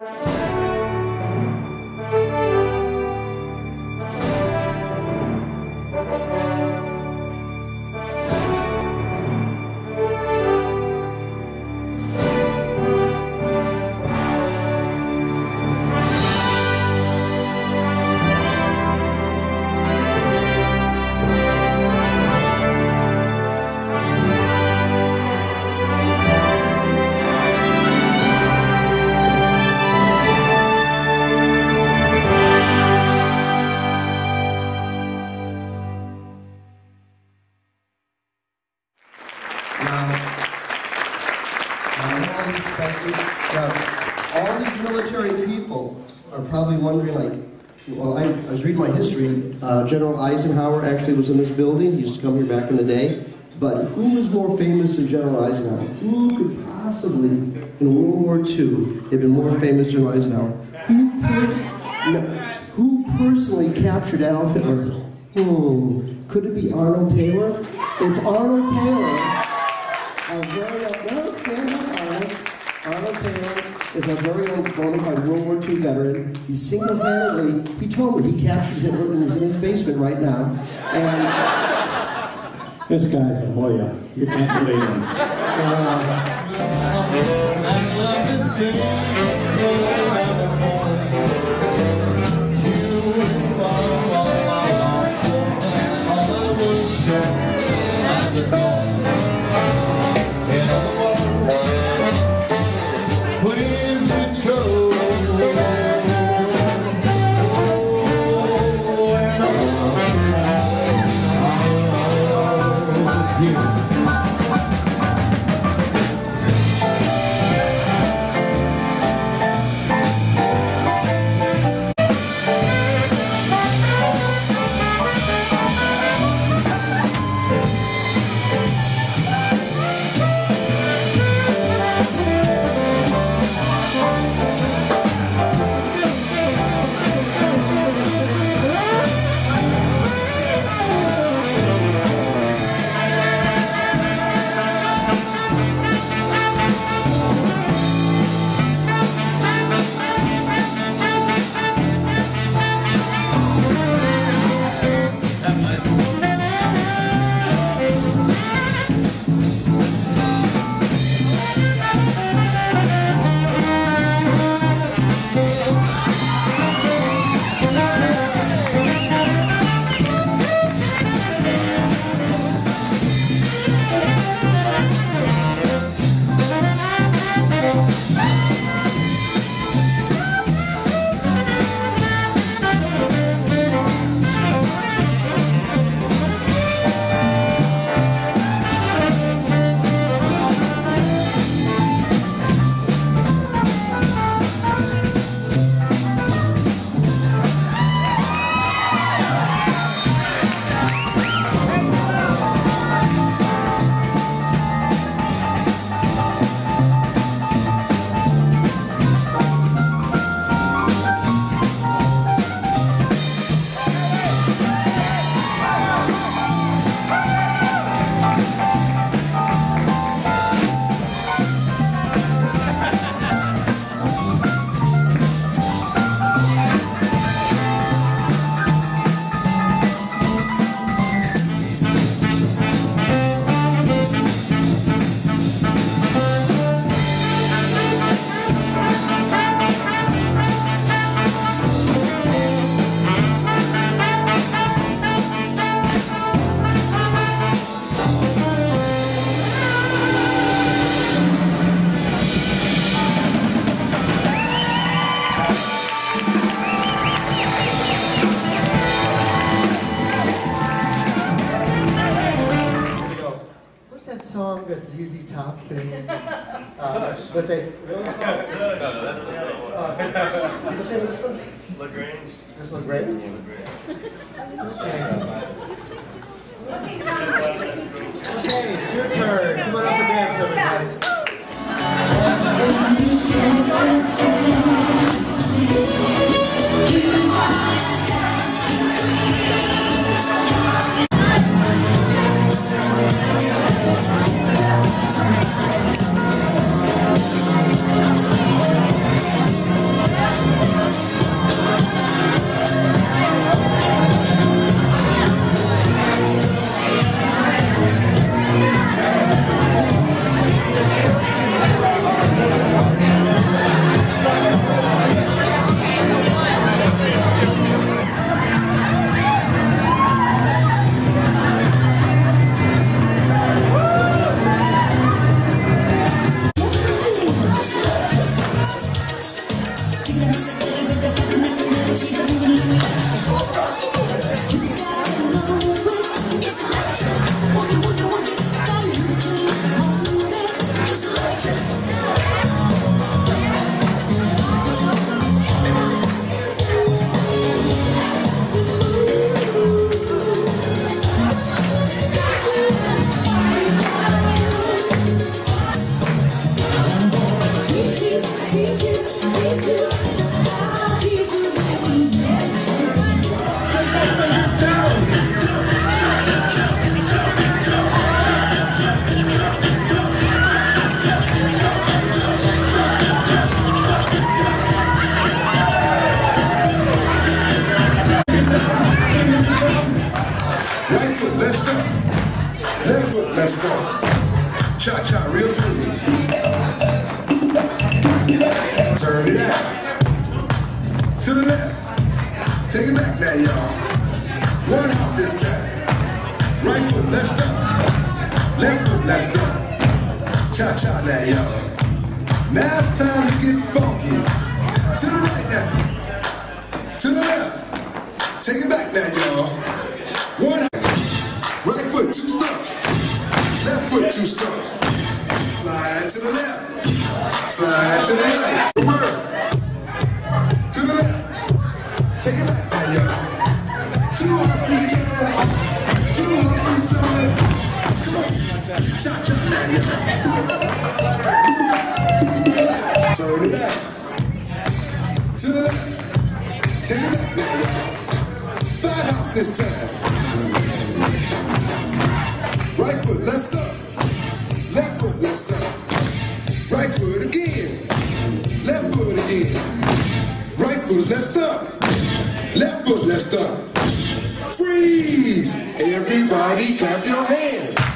Now, well, I, I was reading my history. Uh, General Eisenhower actually was in this building. He used to come here back in the day. But who is more famous than General Eisenhower? Who could possibly, in World War II, have been more famous than Eisenhower? Who, pers- no, who personally captured Adolf Hitler? Hmm. Could it be Arnold Taylor? It's Arnold Taylor. Our very no, stand up. Arnold Taylor is a very own bona fide World War II veteran. He single-handedly, he told me he captured Hitler and he's in his basement right now. And This guy's a lawyer. You can't believe him. Please Top thing? Uh, but they. Uh, what's the name of this one? LaGrange. This one, Right Turn it out. To the left. Take it back now, y'all. One hop this time. Right foot, let's start. Left foot, let's start. Cha cha now, y'all. Now it's time to get funky. Right foot, let's start. Left foot, let's start. Right foot again. Left foot again. Right foot, let's start. Left foot, let's start. Freeze! Everybody clap your hands.